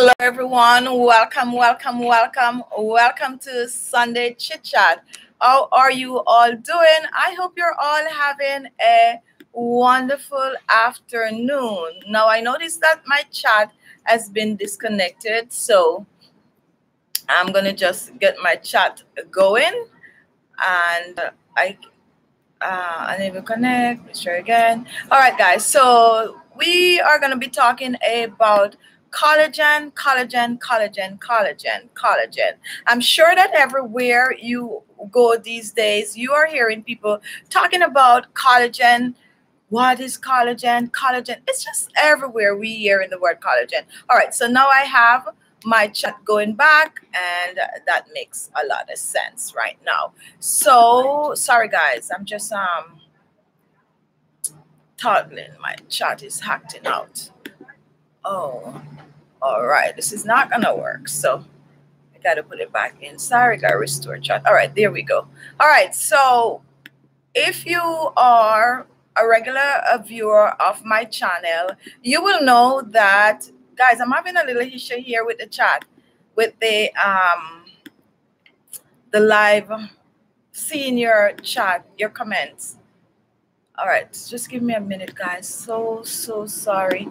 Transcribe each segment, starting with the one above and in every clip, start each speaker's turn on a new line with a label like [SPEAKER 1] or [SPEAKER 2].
[SPEAKER 1] Hello, everyone. Welcome, welcome, welcome. Welcome to Sunday Chit Chat. How are you all doing? I hope you're all having a wonderful afternoon. Now, I noticed that my chat has been disconnected, so I'm going to just get my chat going and I uh, to connect. Let's try again. All right, guys. So we are going to be talking about collagen, collagen, collagen, collagen, collagen. I'm sure that everywhere you go these days, you are hearing people talking about collagen. What is collagen? Collagen. It's just everywhere we hear in the word collagen. All right, so now I have my chat going back, and that makes a lot of sense right now. So sorry, guys. I'm just um toggling. My chat is hacking out. Oh, all right. This is not gonna work. So I gotta put it back in. Sorry, gotta restore chat. All right, there we go. All right. So if you are a regular viewer of my channel, you will know that guys, I'm having a little issue here with the chat, with the um the live seeing your chat, your comments. All right, just give me a minute, guys. So so sorry.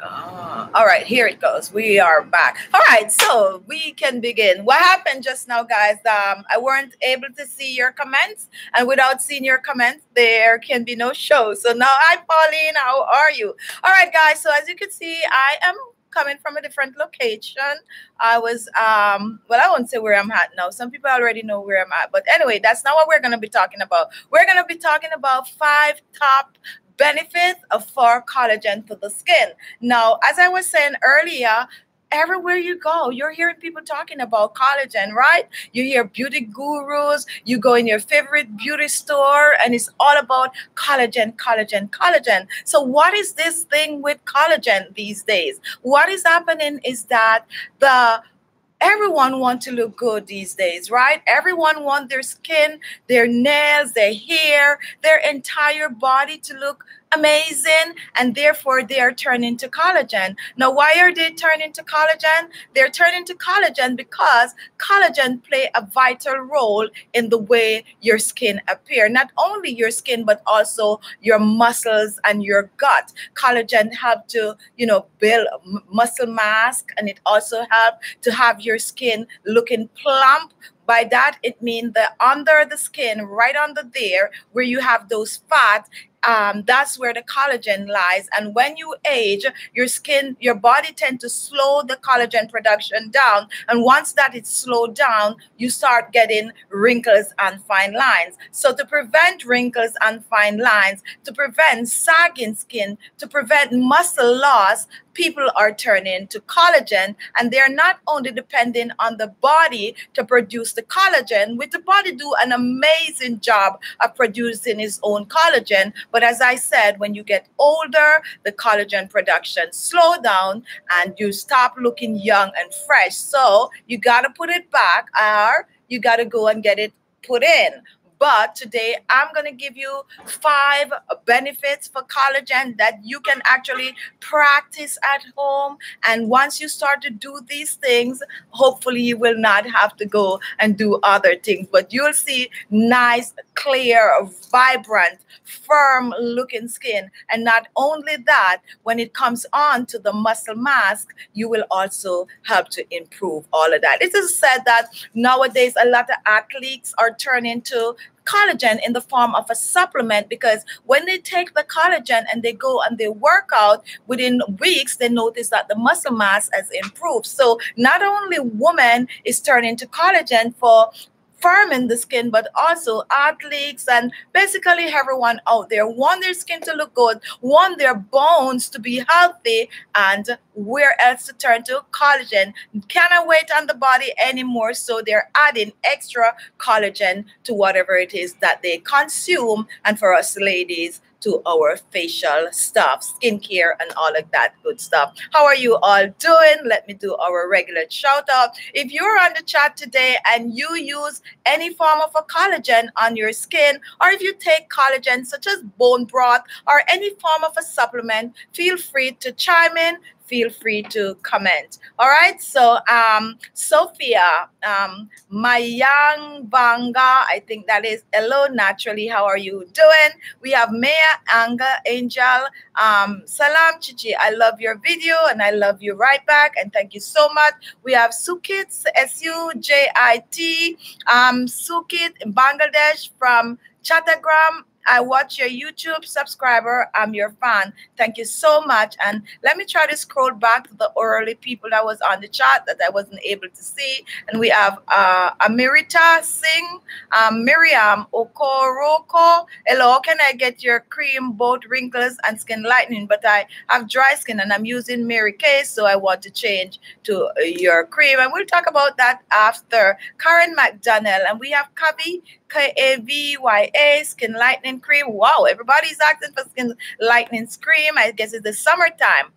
[SPEAKER 1] Uh, all right, here it goes. We are back. All right, so we can begin. What happened just now, guys? Um, I weren't able to see your comments, and without seeing your comments, there can be no show. So now, hi, Pauline. How are you? All right, guys. So as you can see, I am coming from a different location. I was, um, well, I won't say where I'm at now. Some people already know where I'm at. But anyway, that's not what we're going to be talking about. We're going to be talking about five top benefits for collagen to the skin. Now, as I was saying earlier, everywhere you go, you're hearing people talking about collagen, right? You hear beauty gurus, you go in your favorite beauty store, and it's all about collagen, collagen, collagen. So, what is this thing with collagen these days? What is happening is that the everyone want to look good these days right? Everyone want their skin their nails their hair their entire body to look amazing and therefore they are turning to collagen. Now why are they turning to collagen? They're turning to collagen because collagen play a vital role in the way your skin appear. Not only your skin but also your muscles and your gut. Collagen help to you know build muscle mass and it also help to have your skin looking plump. By that it means that under the skin right under there where you have those fat um, that's where the collagen lies. And when you age, your skin, your body tend to slow the collagen production down. And once that is slowed down, you start getting wrinkles and fine lines. So to prevent wrinkles and fine lines, to prevent sagging skin, to prevent muscle loss, people are turning to collagen and they're not only depending on the body to produce the collagen, which the body do an amazing job of producing its own collagen, but as I said, when you get older, the collagen production slow down and you stop looking young and fresh. So you got to put it back or you got to go and get it put in. But today I'm going to give you five benefits for collagen that you can actually practice at home. And once you start to do these things, hopefully you will not have to go and do other things. But you'll see nice, clear, vibrant, firm looking skin. And not only that, when it comes on to the muscle mask, you will also help to improve all of that. It is said that nowadays a lot of athletes are turning to collagen in the form of a supplement because when they take the collagen and they go and they work out within weeks they notice that the muscle mass has improved. So not only woman is turning to collagen for firming the skin, but also athletes and basically everyone out there want their skin to look good, want their bones to be healthy, and where else to turn to? Collagen. Cannot wait on the body anymore, so they're adding extra collagen to whatever it is that they consume. And for us ladies, to our facial stuff, skincare, and all of that good stuff. How are you all doing? Let me do our regular shout out. If you're on the chat today and you use any form of a collagen on your skin, or if you take collagen such as bone broth or any form of a supplement, feel free to chime in feel free to comment. All right. So, um, Sophia, um, my young Banga, I think that is hello naturally. How are you doing? We have Maya Anga Angel. Um, Salam Khichi. I love your video and I love you right back. And thank you so much. We have Sukit S U J I T. Um, Sukit in Bangladesh from Chattogram I watch your YouTube subscriber. I'm your fan. Thank you so much. And let me try to scroll back to the early people that was on the chat that I wasn't able to see. And we have uh, Amirita Singh, um, Miriam Okoroko. Hello, can I get your cream, both wrinkles and skin lightening? But I have dry skin and I'm using Mary Kay, so I want to change to your cream. And we'll talk about that after. Karen McDonnell. And we have Kavi K A V Y A Skin Lightening Cream. Wow, everybody's asking for Skin Lightening Cream. I guess it's the summertime.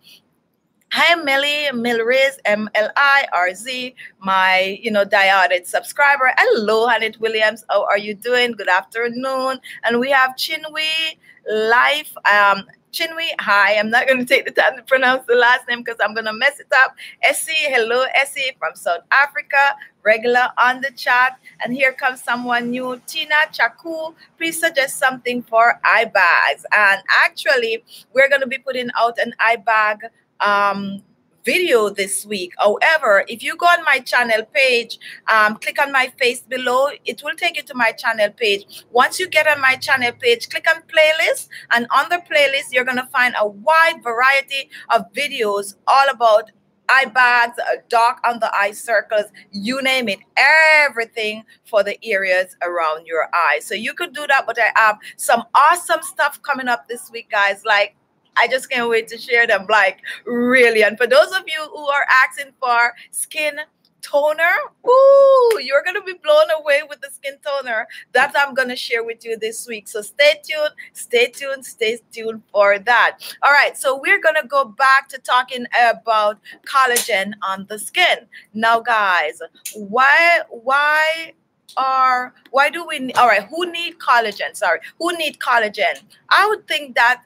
[SPEAKER 1] Hi, Millie, Milriz, M L I R Z, my you know dioded subscriber. Hello, Hannah Williams. How are you doing? Good afternoon. And we have Chinwe Life. Um, Chinwe, hi. I'm not going to take the time to pronounce the last name because I'm going to mess it up. Essie, hello, Essie from South Africa, regular on the chat. And here comes someone new, Tina Chaku. Please suggest something for eye bags. And actually, we're going to be putting out an eye bag um, video this week. However, if you go on my channel page, um, click on my face below, it will take you to my channel page. Once you get on my channel page, click on playlist, and on the playlist, you're going to find a wide variety of videos all about eye bags, dark under eye circles, you name it, everything for the areas around your eyes. So you could do that, but I have some awesome stuff coming up this week, guys, like I just can't wait to share them. Like, really. And for those of you who are asking for skin toner, ooh, you're going to be blown away with the skin toner that I'm going to share with you this week. So stay tuned, stay tuned, stay tuned for that. All right. So we're going to go back to talking about collagen on the skin. Now, guys, why, why, are why do we all right who need collagen sorry who need collagen i would think that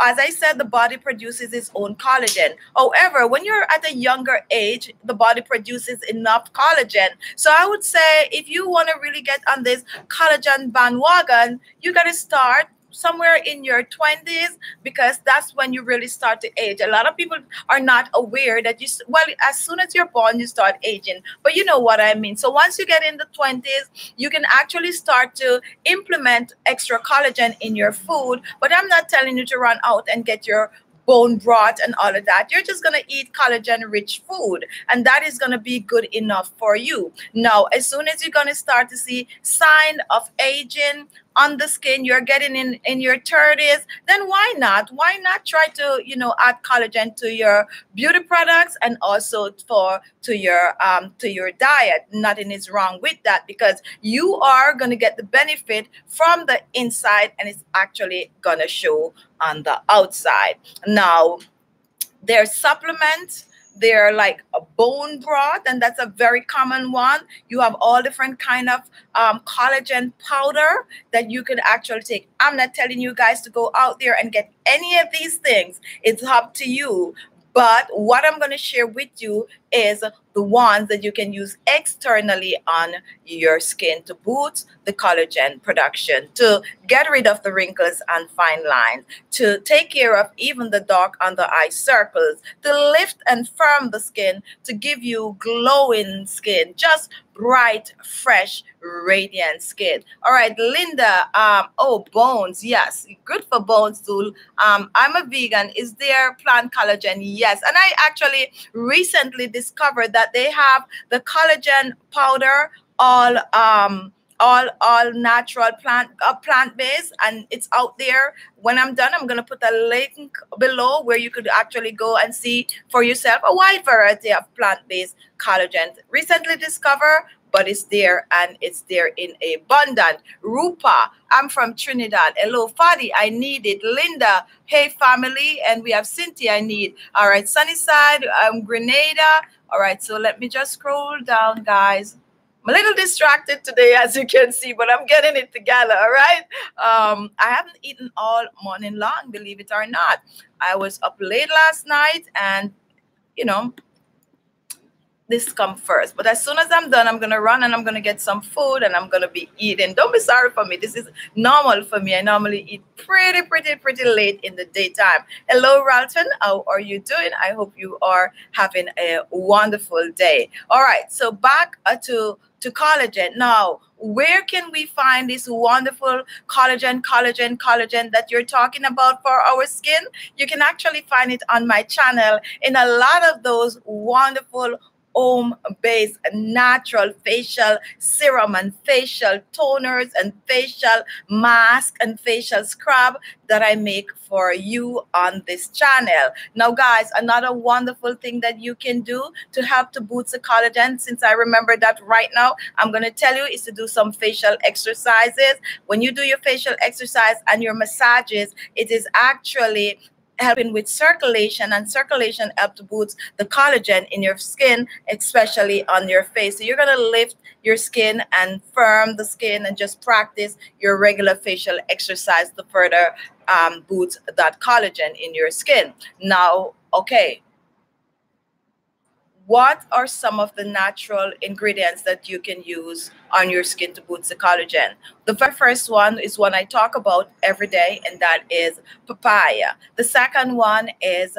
[SPEAKER 1] as I said, the body produces its own collagen. However, when you're at a younger age, the body produces enough collagen. So I would say if you want to really get on this collagen bandwagon, you got to start somewhere in your 20s because that's when you really start to age. A lot of people are not aware that you, well, as soon as you're born, you start aging. But you know what I mean. So once you get in the 20s, you can actually start to implement extra collagen in your food. But I'm not telling you to run out and get your bone broth and all of that. You're just going to eat collagen rich food, and that is going to be good enough for you. Now, as soon as you're going to start to see sign of aging, on the skin you're getting in in your 30s then why not? Why not try to you know add collagen to your beauty products and also for to your um to your diet? Nothing is wrong with that because you are going to get the benefit from the inside and it's actually going to show on the outside. Now there's supplements they're like a bone broth and that's a very common one. You have all different kind of um, collagen powder that you could actually take. I'm not telling you guys to go out there and get any of these things. It's up to you. But what I'm going to share with you is the ones that you can use externally on your skin to boost the collagen production, to get rid of the wrinkles and fine lines, to take care of even the dark under eye circles, to lift and firm the skin, to give you glowing skin, just bright, fresh, radiant skin. All right, Linda. Um, oh, bones. Yes, good for bones too. Um, I'm a vegan. Is there plant collagen? Yes, and I actually recently discovered that they have the collagen powder all um all all natural plant uh, plant based and it's out there when i'm done i'm going to put a link below where you could actually go and see for yourself a wide variety of plant based collagen recently discovered but it's there and it's there in abundance. Rupa, I'm from Trinidad. Hello, Fadi, I need it. Linda, hey, family. And we have Cynthia, I need. All right, Sunnyside, um, Grenada. All right, so let me just scroll down, guys. I'm a little distracted today, as you can see, but I'm getting it together. All right. Um, I haven't eaten all morning long, believe it or not. I was up late last night and you know, this come first. But as soon as I'm done, I'm gonna run and I'm gonna get some food and I'm gonna be eating. Don't be sorry for me. This is normal for me. I normally eat pretty, pretty, pretty late in the daytime. Hello, Ralton. How are you doing? I hope you are having a wonderful day. All right. So back to to collagen. Now, where can we find this wonderful collagen, collagen, collagen that you're talking about for our skin? You can actually find it on my channel in a lot of those wonderful home based natural facial serum and facial toners and facial mask and facial scrub that I make for you on this channel. Now, guys, another wonderful thing that you can do to help to boost the collagen, since I remember that right now, I'm going to tell you is to do some facial exercises. When you do your facial exercise and your massages, it is actually helping with circulation and circulation help to boost the collagen in your skin especially on your face. So you're going to lift your skin and firm the skin and just practice your regular facial exercise to further um, boost that collagen in your skin. Now okay what are some of the natural ingredients that you can use on your skin to boost the collagen? The very first one is one I talk about every day, and that is papaya. The second one is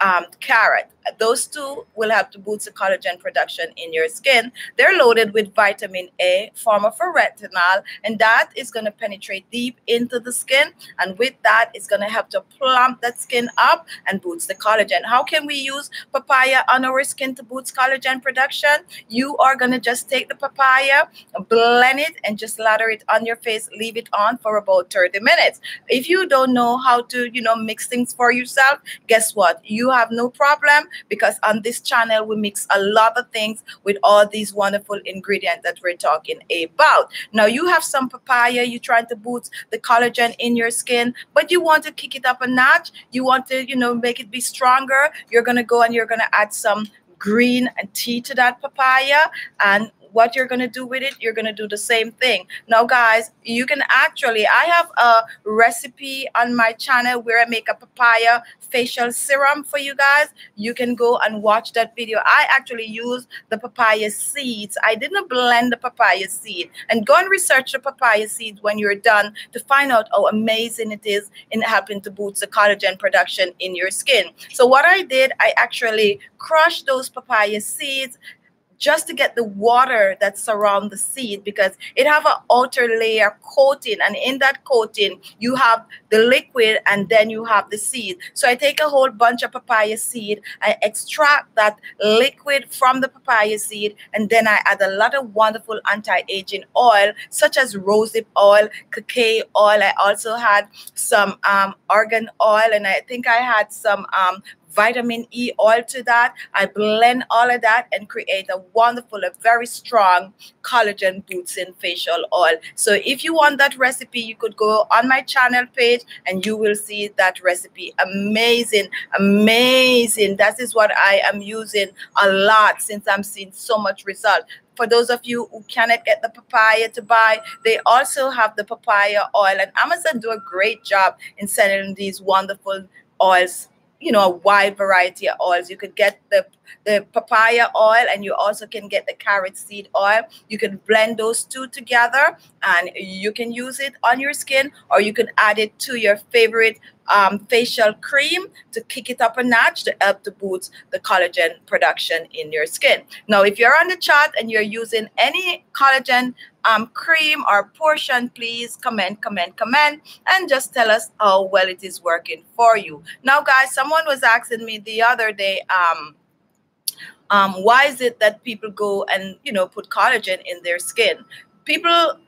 [SPEAKER 1] um, carrot. Those two will help to boost the collagen production in your skin. They're loaded with vitamin A, form of a retinol, and that is going to penetrate deep into the skin. And with that, it's going to help to plump that skin up and boost the collagen. How can we use papaya on our skin to boost collagen production? You are going to just take the papaya, blend it, and just lather it on your face. Leave it on for about 30 minutes. If you don't know how to, you know, mix things for yourself, guess what? You have no problem because on this channel we mix a lot of things with all these wonderful ingredients that we're talking about. Now you have some papaya, you're trying to boost the collagen in your skin, but you want to kick it up a notch. You want to, you know, make it be stronger. You're gonna go and you're gonna add some green tea to that papaya and what you're going to do with it, you're going to do the same thing. Now, guys, you can actually, I have a recipe on my channel where I make a papaya facial serum for you guys. You can go and watch that video. I actually use the papaya seeds. I didn't blend the papaya seed. And go and research the papaya seeds when you're done to find out how amazing it is in helping to boost the collagen production in your skin. So what I did, I actually crushed those papaya seeds, just to get the water that surround the seed because it have an outer layer coating and in that coating you have the liquid and then you have the seed. So i take a whole bunch of papaya seed i extract that liquid from the papaya seed and then i add a lot of wonderful anti-aging oil such as rosehip oil cacao oil. I also had some um, argan oil and i think i had some um, vitamin E oil to that. I blend all of that and create a wonderful, a very strong collagen boosting facial oil. So if you want that recipe, you could go on my channel page and you will see that recipe. Amazing, amazing. That is what I am using a lot since I'm seeing so much result for those of you who cannot get the papaya to buy, they also have the papaya oil. And Amazon do a great job in selling these wonderful oils you know a wide variety of oils you could get the the papaya oil and you also can get the carrot seed oil you can blend those two together and you can use it on your skin or you can add it to your favorite um, facial cream to kick it up a notch to help to boost the collagen production in your skin. Now, if you're on the chart and you're using any collagen um, cream or portion, please comment, comment, comment, and just tell us how well it is working for you. Now, guys, someone was asking me the other day, um, um, why is it that people go and you know put collagen in their skin? People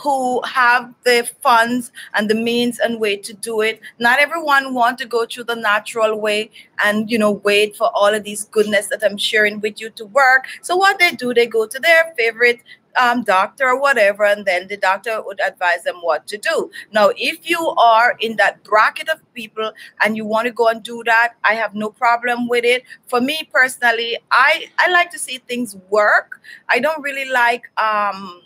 [SPEAKER 1] who have the funds and the means and way to do it not everyone want to go through the natural way and you know wait for all of these goodness that i'm sharing with you to work so what they do they go to their favorite um, doctor or whatever, and then the doctor would advise them what to do. Now, if you are in that bracket of people and you want to go and do that, I have no problem with it. For me personally, I I like to see things work. I don't really like um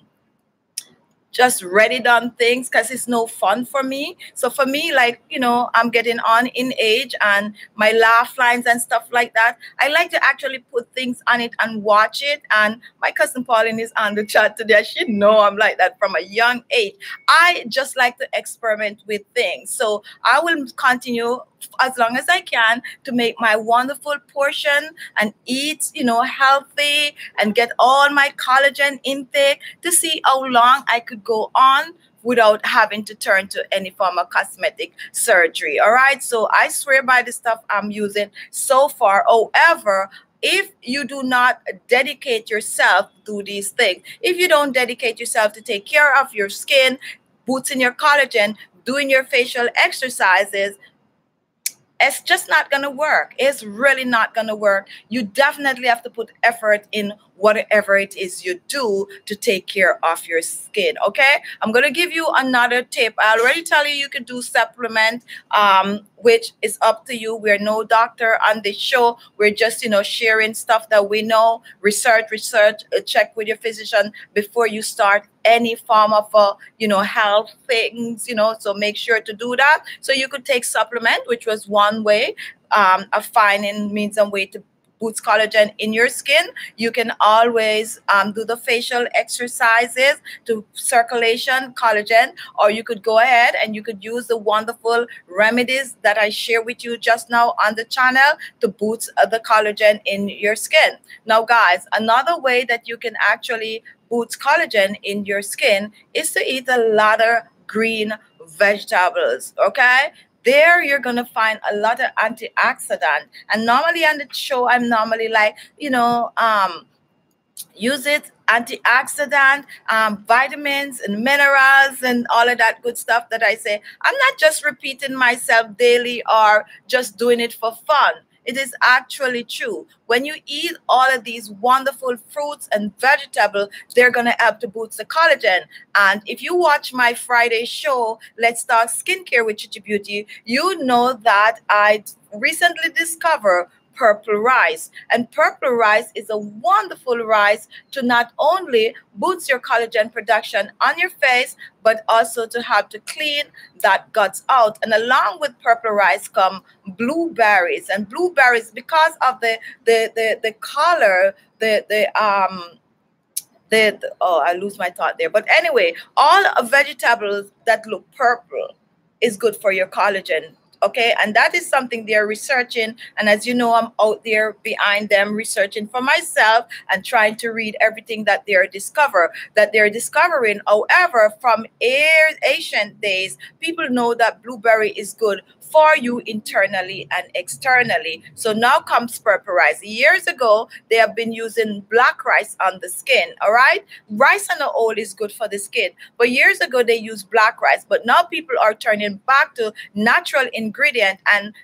[SPEAKER 1] just ready done things because it's no fun for me. So for me, like, you know, I'm getting on in age and my laugh lines and stuff like that. I like to actually put things on it and watch it. And my cousin Pauline is on the chat today. She know I'm like that from a young age. I just like to experiment with things. So I will continue as long as I can to make my wonderful portion and eat, you know, healthy and get all my collagen intake to see how long I could go on without having to turn to any form of cosmetic surgery. All right. So I swear by the stuff I'm using so far. However, if you do not dedicate yourself to these things, if you don't dedicate yourself to take care of your skin, boosting your collagen, doing your facial exercises, it's just not going to work. It's really not going to work. You definitely have to put effort in whatever it is you do to take care of your skin. Okay, I'm gonna give you another tip. I already tell you you can do supplement, um, which is up to you. We're no doctor on the show. We're just you know sharing stuff that we know. Research, research. Uh, check with your physician before you start any form of uh, you know health things. You know, so make sure to do that. So you could take supplement, which was one way um, of finding means and way to boosts collagen in your skin. You can always um, do the facial exercises to circulation collagen, or you could go ahead and you could use the wonderful remedies that I share with you just now on the channel to boost uh, the collagen in your skin. Now, guys, another way that you can actually boost collagen in your skin is to eat a lot of green vegetables okay there you're going to find a lot of antioxidant. And normally on the show i'm normally like you know um use it antioxidant um, vitamins and minerals and all of that good stuff that i say. I'm not just repeating myself daily or just doing it for fun it is actually true. When you eat all of these wonderful fruits and vegetables, they're going to help to boost the collagen. And if you watch my Friday show, Let's Talk Skincare with Khichi Beauty, you know that I recently discovered purple rice. And purple rice is a wonderful rice to not only boost your collagen production on your face, but also to help to clean that guts out. And along with purple rice come blueberries. And blueberries, because of the the the, the color, the the um the, the oh I lose my thought there. But anyway, all vegetables that look purple is good for your collagen okay and that is something they're researching and as you know i'm out there behind them researching for myself and trying to read everything that they're discover that they're discovering however from ancient days people know that blueberry is good for you internally and externally. So now comes purple rice. Years ago, they have been using black rice on the skin. All right. Rice and oil is good for the skin. But years ago, they used black rice. But now people are turning back to natural ingredient and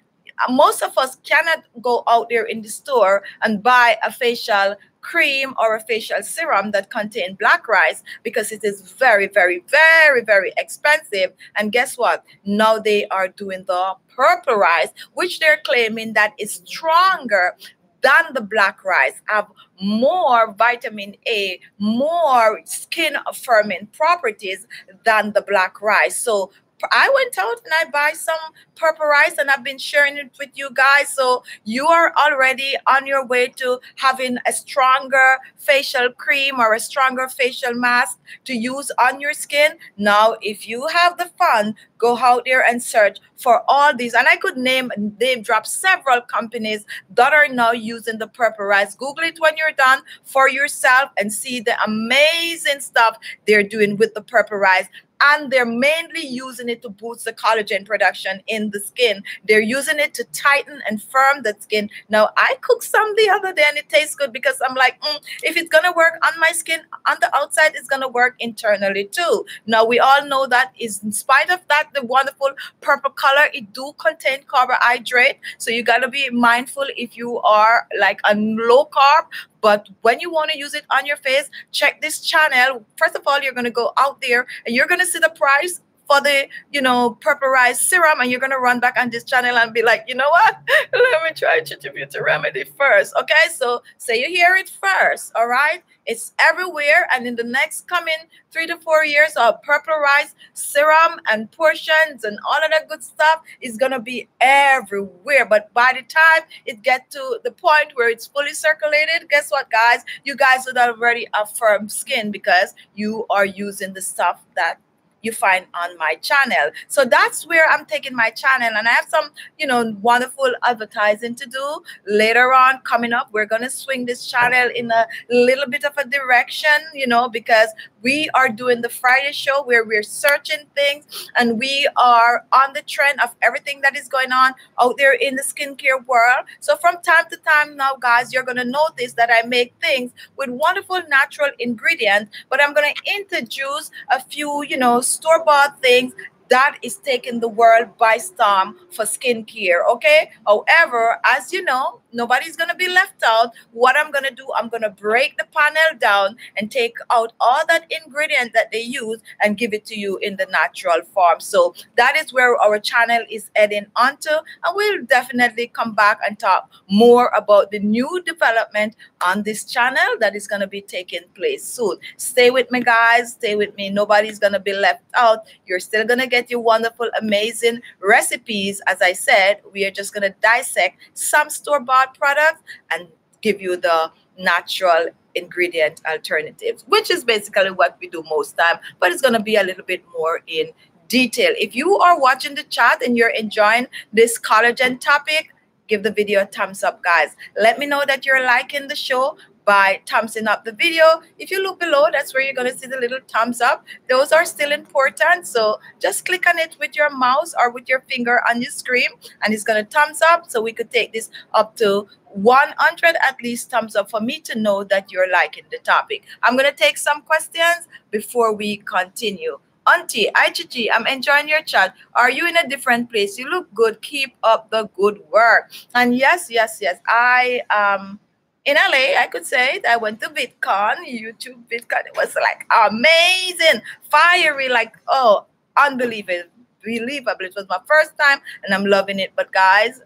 [SPEAKER 1] most of us cannot go out there in the store and buy a facial cream or a facial serum that contain black rice because it is very, very, very, very expensive. And guess what? Now they are doing the purple rice, which they're claiming that is stronger than the black rice, have more vitamin A, more skin affirming properties than the black rice. So I went out and I buy some purple rice and I've been sharing it with you guys. So you are already on your way to having a stronger facial cream or a stronger facial mask to use on your skin. Now, if you have the fun, go out there and search for all these. And I could name, name drop several companies that are now using the purple rice. Google it when you're done for yourself and see the amazing stuff they're doing with the purple rice and they're mainly using it to boost the collagen production in the skin. They're using it to tighten and firm the skin. Now, I cooked some the other day and it tastes good because I'm like, mm, if it's gonna work on my skin on the outside, it's gonna work internally too. Now, we all know that is in spite of that, the wonderful purple color, it do contain carbohydrate. So you gotta be mindful if you are like a low carb but when you want to use it on your face, check this channel. First of all, you're going to go out there and you're going to see the price for the, you know, purple rice serum and you're going to run back on this channel and be like, you know what? Let me try Khichi Beauty Remedy first. Okay. So say you hear it first. All right. It's everywhere. And in the next coming three to four years of purple rice serum and portions and all of that good stuff is going to be everywhere. But by the time it gets to the point where it's fully circulated, guess what, guys? You guys would already have firm skin because you are using the stuff that you find on my channel. So that's where I'm taking my channel. And I have some, you know, wonderful advertising to do later on coming up. We're going to swing this channel in a little bit of a direction, you know, because we are doing the Friday show where we're searching things and we are on the trend of everything that is going on out there in the skincare world. So from time to time now, guys, you're going to notice that I make things with wonderful natural ingredients, but I'm going to introduce a few, you know, store bought things that is taking the world by storm for skincare. Okay. However, as you know, nobody's going to be left out. What I'm going to do, I'm going to break the panel down and take out all that ingredient that they use and give it to you in the natural form. So that is where our channel is heading onto. And we'll definitely come back and talk more about the new development on this channel that is going to be taking place soon. Stay with me, guys. Stay with me. Nobody's going to be left out. You're still going to get your wonderful, amazing recipes. As I said, we are just going to dissect some store-bought products and give you the natural ingredient alternatives, which is basically what we do most time, but it's going to be a little bit more in detail. If you are watching the chat and you're enjoying this collagen topic, give the video a thumbs up, guys. Let me know that you're liking the show by thumbsing up the video. If you look below, that's where you're going to see the little thumbs up. Those are still important. So just click on it with your mouse or with your finger on your screen and it's going to thumbs up. So we could take this up to 100 at least thumbs up for me to know that you're liking the topic. I'm going to take some questions before we continue. Auntie, IGG, I'm enjoying your chat. Are you in a different place? You look good. Keep up the good work. And yes, yes, yes. I um in LA, I could say that I went to VidCon, YouTube VidCon. It was like amazing, fiery, like, oh, unbelievable. Believable. It was my first time and I'm loving it. But guys,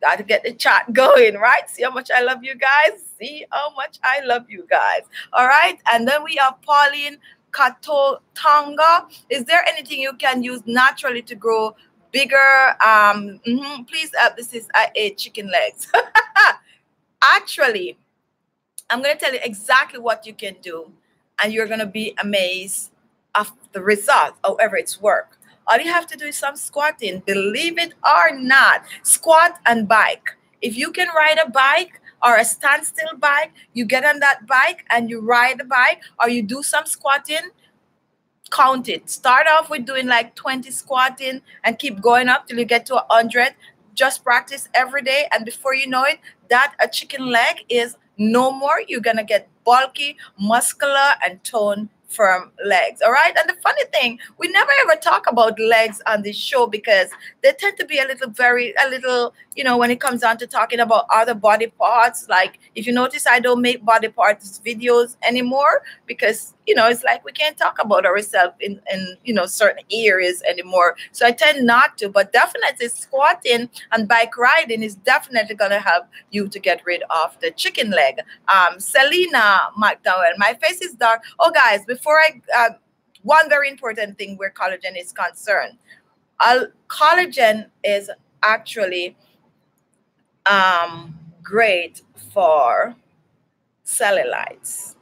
[SPEAKER 1] got to get the chat going, right? See how much I love you guys? See how much I love you guys. All right. And then we have Pauline Katotanga. Is there anything you can use naturally to grow bigger? Um, mm-hmm, please, uh, this is I ate chicken legs. Actually, I'm going to tell you exactly what you can do, and you're going to be amazed of the result, however it's work. All you have to do is some squatting. Believe it or not, squat and bike. If you can ride a bike or a standstill bike, you get on that bike and you ride the bike, or you do some squatting. Count it. Start off with doing like 20 squatting and keep going up till you get to 100 just practice every day and before you know it that a chicken leg is no more. You're gonna get bulky muscular and toned firm legs. All right. And the funny thing, we never ever talk about legs on this show because they tend to be a little very, a little, you know, when it comes down to talking about other body parts. Like if you notice, I don't make body parts videos anymore because, you know, it's like we can't talk about ourselves in, in, you know, certain areas anymore. So I tend not to, but definitely squatting and bike riding is definitely going to help you to get rid of the chicken leg. Um, Selena McDowell, my face is dark. Oh, guys, before I, uh, one very important thing where collagen is concerned, collagen is actually um, great for cellulites.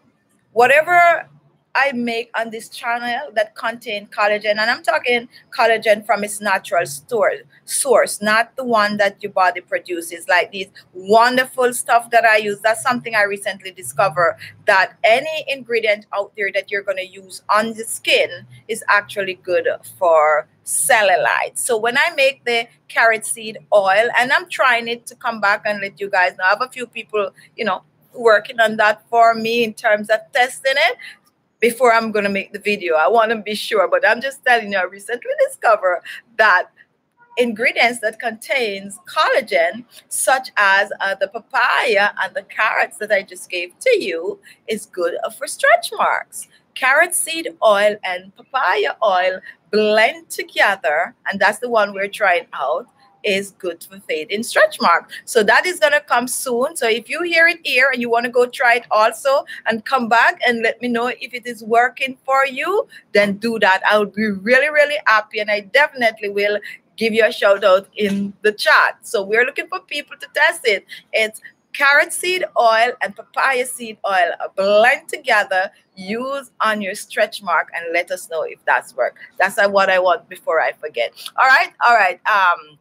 [SPEAKER 1] Whatever I make on this channel that contain collagen, and I'm talking collagen from its natural store, source, not the one that your body produces, like these wonderful stuff that I use. That's something I recently discovered that any ingredient out there that you're going to use on the skin is actually good for cellulite. So when I make the carrot seed oil, and I'm trying it to come back and let you guys know, I have a few people, you know, working on that for me in terms of testing it before I'm going to make the video. I want to be sure, but I'm just telling you, I recently discovered that ingredients that contains collagen, such as uh, the papaya and the carrots that I just gave to you, is good for stretch marks. carrot seed oil and papaya oil blend together, and that's the one we're trying out is good for fading stretch mark. So that is going to come soon. So if you hear it here and you want to go try it also and come back and let me know if it is working for you, then do that. I will be really, really happy. And I definitely will give you a shout out in the chat. So we're looking for people to test it. It's carrot seed oil and papaya seed oil blend together use on your stretch mark and let us know if that's work that's what i want before i forget all right all right um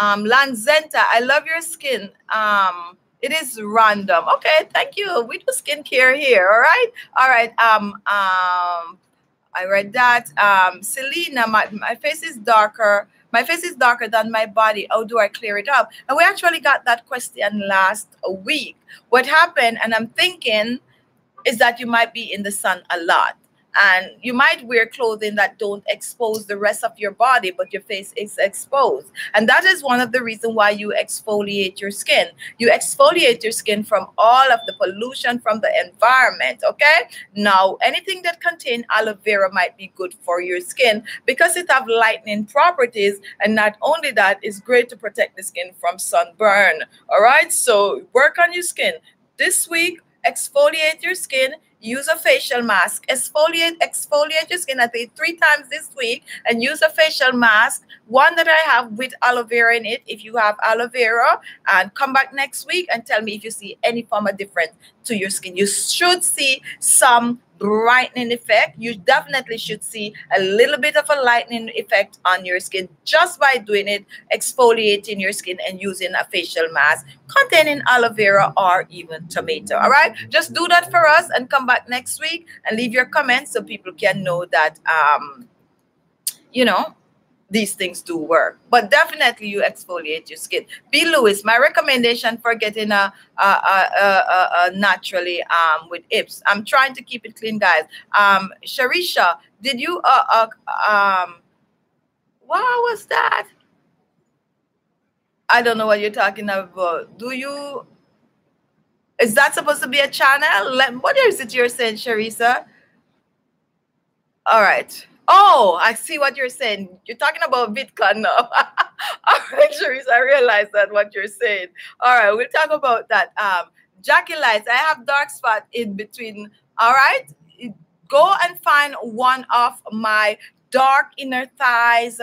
[SPEAKER 1] um lanzenta i love your skin. Um it is random. Okay thank you. We do skincare here all right? All right um um i read that. Um selena my, my face is darker. My face is darker than my body. How do I clear it up? And we actually got that question last week. What happened, and I'm thinking, is that you might be in the sun a lot and you might wear clothing that don't expose the rest of your body but your face is exposed. And that is one of the reasons why you exfoliate your skin. You exfoliate your skin from all of the pollution from the environment okay? Now anything that contain aloe vera might be good for your skin because it have lightening properties and not only that it's great to protect the skin from sunburn. All right so work on your skin. This week exfoliate your skin use a facial mask. Exfoliate exfoliate your skin at least three times this week and use a facial mask one that i have with aloe vera in it if you have aloe vera and come back next week and tell me if you see any form of difference to your skin. You should see some brightening effect, you definitely should see a little bit of a lightening effect on your skin just by doing it, exfoliating your skin and using a facial mask containing aloe vera or even tomato. All right, just do that for us and come back next week and leave your comments so people can know that um, you know these things do work. But definitely, you exfoliate your skin. B. Lewis, my recommendation for getting a, a, a, a naturally um, with IPS. I'm trying to keep it clean, guys. Um, Sharisha, did you uh, uh um, what was that? I don't know what you're talking about. Do you? Is that supposed to be a channel? Let, what is it you're saying, Sharisa? All right. Oh, I see what you're saying. You're talking about VidCon now. All right, Sharice, I realize that what you're saying. All right, we'll talk about that. Um, Jackie Lights, I have dark spot in between. All right, go and find one of my dark inner thighs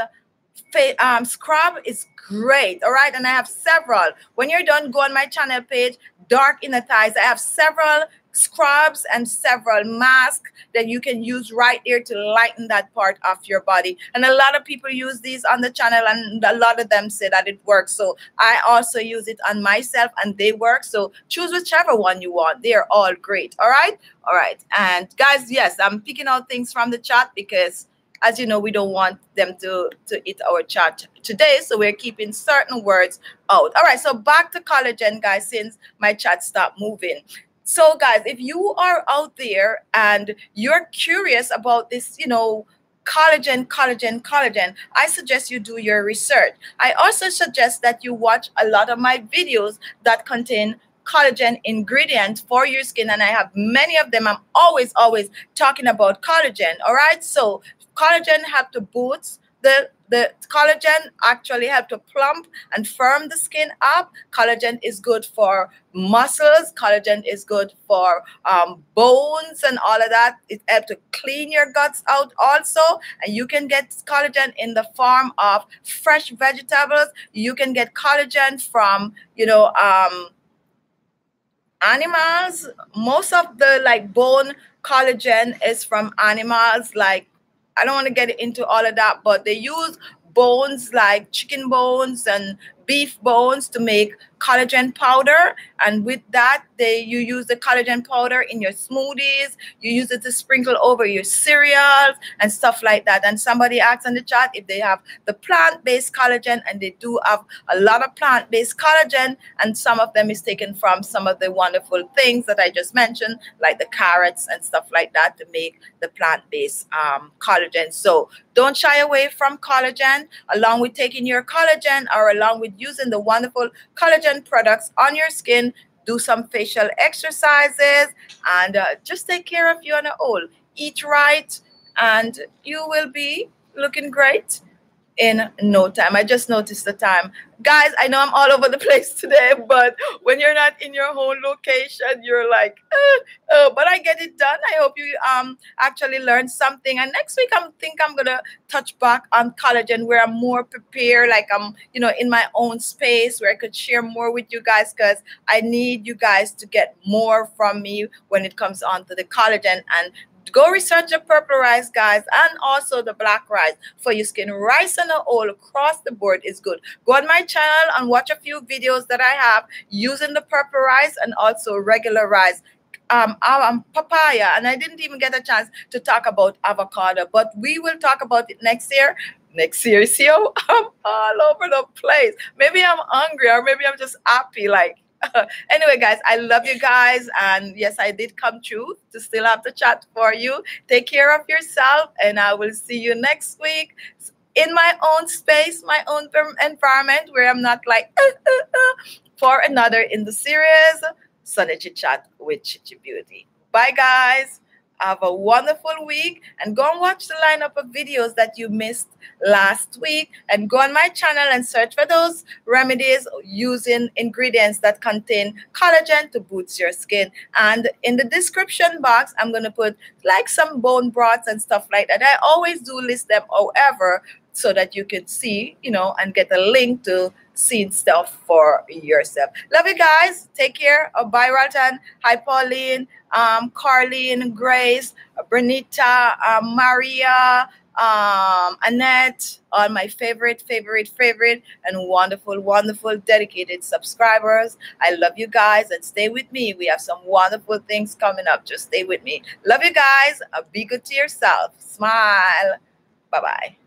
[SPEAKER 1] um, scrub is great. All right, and I have several. When you're done, go on my channel page, dark inner thighs. I have several scrubs and several masks that you can use right here to lighten that part of your body. And a lot of people use these on the channel, and a lot of them say that it works. So I also use it on myself, and they work. So choose whichever one you want. They are all great. All right. All right. And guys, yes, I'm picking out things from the chat because as you know, we don't want them to, to eat our chat today. So we're keeping certain words out. All right. So back to collagen, guys, since my chat stopped moving. So, guys, if you are out there and you're curious about this, you know, collagen, collagen, collagen, I suggest you do your research. I also suggest that you watch a lot of my videos that contain collagen ingredients for your skin and i have many of them i'm always always talking about collagen all right so collagen help to boost the the collagen actually help to plump and firm the skin up. Collagen is good for muscles. Collagen is good for um, bones and all of that. It helps to clean your guts out also. And you can get collagen in the form of fresh vegetables. You can get collagen from, you know, um, animals. Most of the like bone collagen is from animals like I don't want to get into all of that, but they use bones like chicken bones and beef bones to make collagen powder and with that they you use the collagen powder in your smoothies you use it to sprinkle over your cereals and stuff like that. And somebody asked in the chat if they have the plant-based collagen and they do have a lot of plant-based collagen and some of them is taken from some of the wonderful things that i just mentioned like the carrots and stuff like that to make the plant-based um, collagen. So don't shy away from collagen. Along with taking your collagen or along with using the wonderful collagen products on your skin. Do some facial exercises and uh, just take care of you on the whole. eat right, and you will be looking great in no time. I just noticed the time. Guys, I know I'm all over the place today, but when you're not in your home location, you're like, uh, uh, but I get it done. I hope you um actually learned something. And next week, I think I'm gonna touch back on collagen where I'm more prepared, like I'm, you know, in my own space where I could share more with you guys because I need you guys to get more from me when it comes on to the collagen and Go research the purple rice, guys, and also the black rice for your skin. Rice and all across the board is good. Go on my channel and watch a few videos that I have using the purple rice and also regular rice. Um, um, papaya, and I didn't even get a chance to talk about avocado, but we will talk about it next year next year. See I'm all over the place. Maybe I'm hungry or maybe I'm just happy. Like anyway, guys, I love you guys. And yes, I did come true to still have the chat for you. Take care of yourself, and I will see you next week in my own space, my own environment where I'm not like uh, uh, uh, for another in the series Sunday Chit Chat with Khichi Beauty. Bye, guys. Have a wonderful week and go and watch the lineup of videos that you missed last week. And go on my channel and search for those remedies using ingredients that contain collagen to boost your skin. And in the description box, I'm going to put like some bone broths and stuff like that. I always do list them, however, so that you can see, you know, and get a link to seeing stuff for yourself. Love you guys. Take care. Oh, bye, Ralton. Hi, Pauline, um, Carlene, Grace, Bernita, um, Maria, um, Annette, all my favorite, favorite, favorite, and wonderful, wonderful, dedicated subscribers. I love you guys and stay with me. We have some wonderful things coming up. Just stay with me. Love you guys. Be good to yourself. Smile. Bye bye.